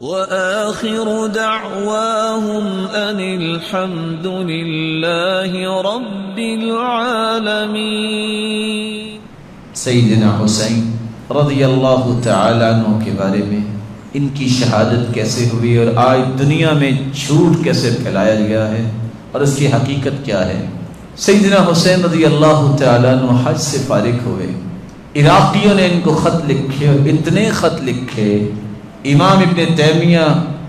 وآخر دعواهم أن الحمد لله رب العالمين. سیدنا حسین رضی اللہ تعالیٰ عنہ کے بارے میں ان کی شہادت کیسے ہوئی اور آج دنیا میں جھوٹ کیسے پھیلایا گیا ہے اور اس کی حقیقت کیا ہے؟ سیدنا حسین رضی اللہ تعالیٰ عنہ حج سے فارغ ہوئے، عراقیوں نے ان کو خط لکھے اور اتنے خط لکھے امام ابن تیمیہ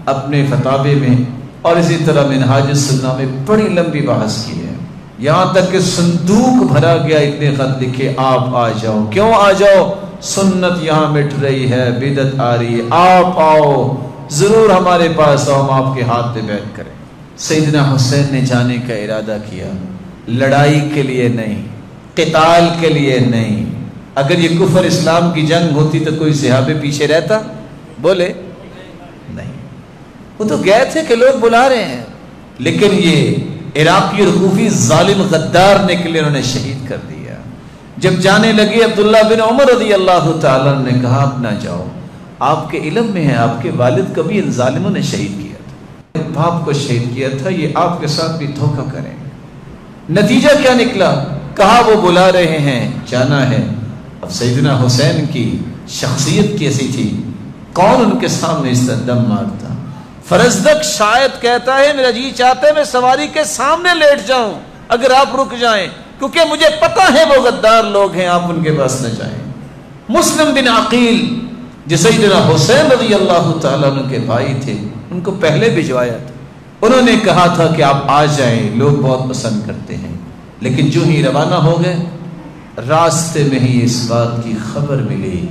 اپنے فتابے میں اور اسی طرح منہاج السنہ میں بڑی لمبی بحث کی ہے۔ یہاں تک کہ صندوق بھرا گیا اتنے خط لکھے آپ آ جاؤ۔ کیوں آ جاؤ؟ سنت یہاں مٹ رہی ہے بدت آ رہی ہے۔ آپ آؤ، ضرور ہمارے پاس آؤ، ہم آپ کے ہاتھ پہ بیٹھ کریں سیدنا حسین نے جانے کا ارادہ کیا۔ لڑائی کے لیے نہیں، قتال کے لیے نہیں۔ اگر یہ کفر اسلام کی جنگ ہوتی تو کوئی صحابے پیچھے رہتا؟ بولے؟ نہیں۔ وہ تو گئے تھے کہ لوگ بلا رہے ہیں۔ لیکن یہ عراقی اور خوفی ظالم غدار نے کے لیے انہوں نے شہید کر دیا۔ جب جانے لگے عبداللہ بن عمر رضی اللہ تعالیٰ نے کہا، آپ نہ جاؤ۔ آپ کے علم میں ہے آپ کے والد کبھی ان ظالموں نے شہید کیا تھا۔ باپ کو شہید کیا تھا، یہ آپ کے ساتھ بھی دھوکہ کریں۔ نتیجہ کیا نکلا؟ کہا، وہ بلا رہے ہیں، جانا ہے۔ اب سیدنا حسین کی شخصیت کیسی تھی؟ کون ان کے سامنے اس طرح دم مارتا فرزدق شاید کہتا ہے میرا جی چاہتے میں سواری کے سامنے لیٹ جاؤں، اگر آپ رک جائیں، کیونکہ مجھے پتا ہے وہ غدار لوگ ہیں، آپ ان کے پاس نہ جائیں۔ مسلم بن عقیل، جو سیدنا حسین رضی اللہ تعالیٰ عنہ کے بھائی تھے، ان کو پہلے بھجوایا تھا۔ انہوں نے کہا تھا کہ آپ آ جائیں، لوگ بہت پسند کرتے ہیں، لیکن جو ہی روانہ ہو گئے، راستے میں ہی اس بات کی خبر ملی۔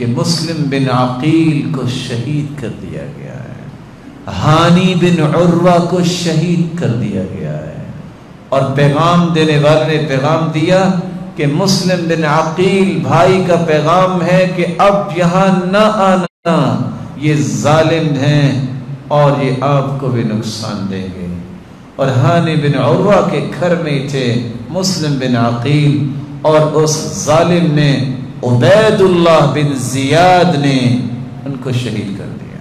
کہ مسلم بن عقیل کو شہید کر دیا گیا ہے، ہانی بن عروہ کو شہید کر دیا گیا ہے۔ اور پیغام دینے والے نے پیغام دیا کہ مسلم بن عقیل بھائی کا پیغام ہے کہ اب یہاں نہ آنا، یہ ظالم ہیں اور یہ آپ کو بھی نقصان دیں گے۔ اور ہانی بن عروہ کے گھر میں تھے مسلم بن عقیل اور اس ظالم نے عبید اللہ بن زیاد نے ان کو شہید کر دیا۔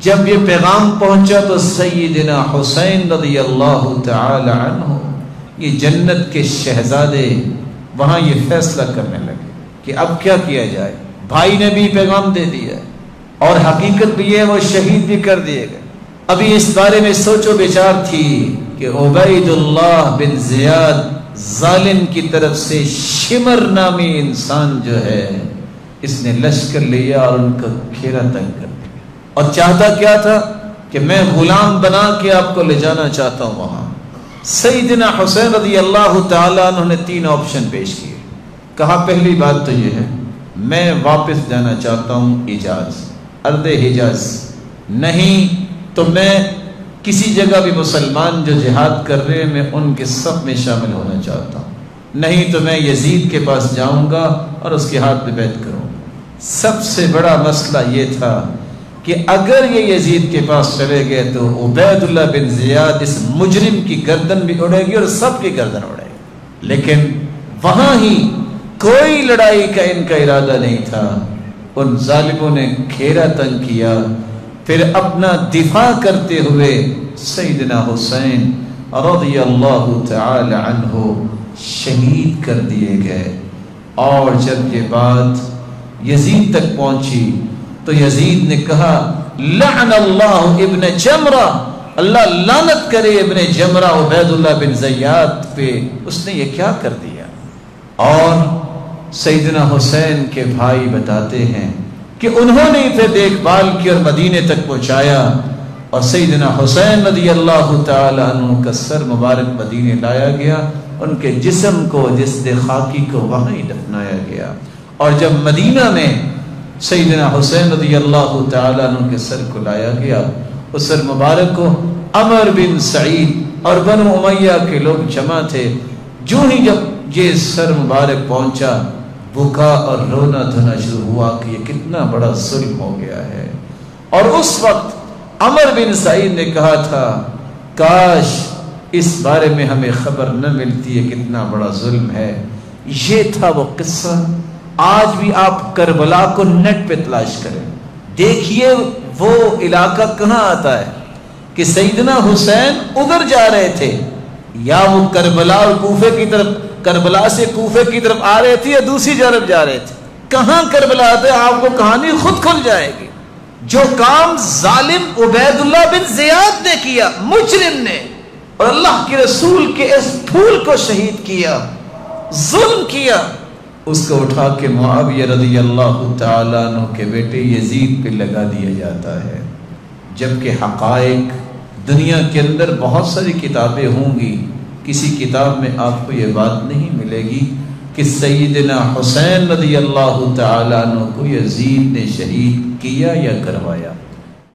جب یہ پیغام پہنچا تو سیدنا حسین رضی اللہ تعالی عنہ یہ جنت کے شہزادے وہاں یہ فیصلہ کرنے لگے کہ اب کیا کیا جائے۔ بھائی نے بھی پیغام دے دیا اور حقیقت بھی ہے وہ شہید بھی کر دیے گئے۔ ابھی اس بارے میں سوچو بیچار تھی کہ عبید اللہ بن زیاد ظالم کی طرف سے شمر نامی انسان جو ہے، اس نے لشکر لیا اور ان کا گھیرا تنگ کر دیا۔ اور چاہتا کیا تھا کہ میں غلام بنا کے آپ کو لے جانا چاہتا ہوں وہاں۔ سیدنا حسین رضی اللہ تعالیٰ انہوں نے تین آپشن پیش کیے۔ کہا، پہلی بات تو یہ ہے، میں واپس جانا چاہتا ہوں اجاز ارد حجاز۔ نہیں تو میں کسی جگہ بھی مسلمان جو جہاد کر رہے ہیں، میں ان کے سب میں شامل ہونا چاہتا ہوں۔ نہیں تو میں یزید کے پاس جاؤں گا اور اس کے ہاتھ پہ بیت کروں گا۔ سب سے بڑا مسئلہ یہ تھا کہ اگر یہ یزید کے پاس چلے گئے تو عبید اللہ بن زیاد اس مجرم کی گردن بھی اڑے گی اور سب کی گردن اڑے گی۔ لیکن وہاں ہی کوئی لڑائی کا ان کا ارادہ نہیں تھا۔ ان ظالموں نے گھیرا تنگ کیا۔ پھر اپنا دفاع کرتے ہوئے سیدنا حسین رضی اللہ تعالی عنہ شہید کر دیے گئے۔ اور جب یہ بات یزید تک پہنچی تو یزید نے کہا، لعن اللہ ابن جمرہ۔ اللہ لعنت کرے ابن جمرہ عبید اللہ بن زیاد پہ۔ اس نے یہ کیا کر دیا؟ اور سیدنا حسین کے بھائی بتاتے ہیں کہ انہوں نے اسے دیکھ بھال کی اور مدینے تک پہنچایا اور سیدنا حسین رضی اللہ تعالی عنہ کا سر مبارک مدینے لایا گیا، ان کے جسم کو جس خاکی کو وہاں ہی دفنایا گیا۔ اور جب مدینہ میں سیدنا حسین رضی اللہ تعالی عنہ کے سر کو لایا گیا، اس سر مبارک کو عمر بن سعید اور بنو امیہ کے لوگ جمع تھے۔ جو ہی جب یہ سر مبارک پہنچا بکا اور رونا دھونا شروع ہوا کہ یہ کتنا بڑا ظلم ہو گیا ہے۔ اور اس وقت عمر بن سعید نے کہا تھا، کاش اس بارے میں ہمیں خبر نہ ملتی ہے کتنا بڑا ظلم ہے۔ یہ تھا وہ قصہ۔ آج بھی آپ کربلا کو نیٹ پہ تلاش کریں۔ دیکھیے وہ علاقہ کہاں آتا ہے کہ سیدنا حسین ادھر جا رہے تھے، یا وہ کربلا اور کوفے کی طرف کربلا سے کوفے کی طرف آ رہے تھے یا دوسری جانب جا رہے تھے؟ کہاں کربلا آتے آپ کو کہانی خود کھل جائے گی۔ جو کام ظالم عبید اللہ بن زیاد نے کیا، مجرم نے، اور اللہ کے رسول کے اس پھول کو شہید کیا، ظلم کیا۔ اس کو اٹھا کے معاویہ رضی اللہ تعالیٰ عنہ کے بیٹے یزید پہ لگا دیا جاتا ہے۔ جبکہ حقائق دنیا کے اندر بہت ساری کتابیں ہوں گی کسی کتاب میں آپ کو یہ بات نہیں ملے گی کہ سیدنا حسین رضی اللہ تعالیٰ عنہ کو یزید نے شہید کیا یا کروایا۔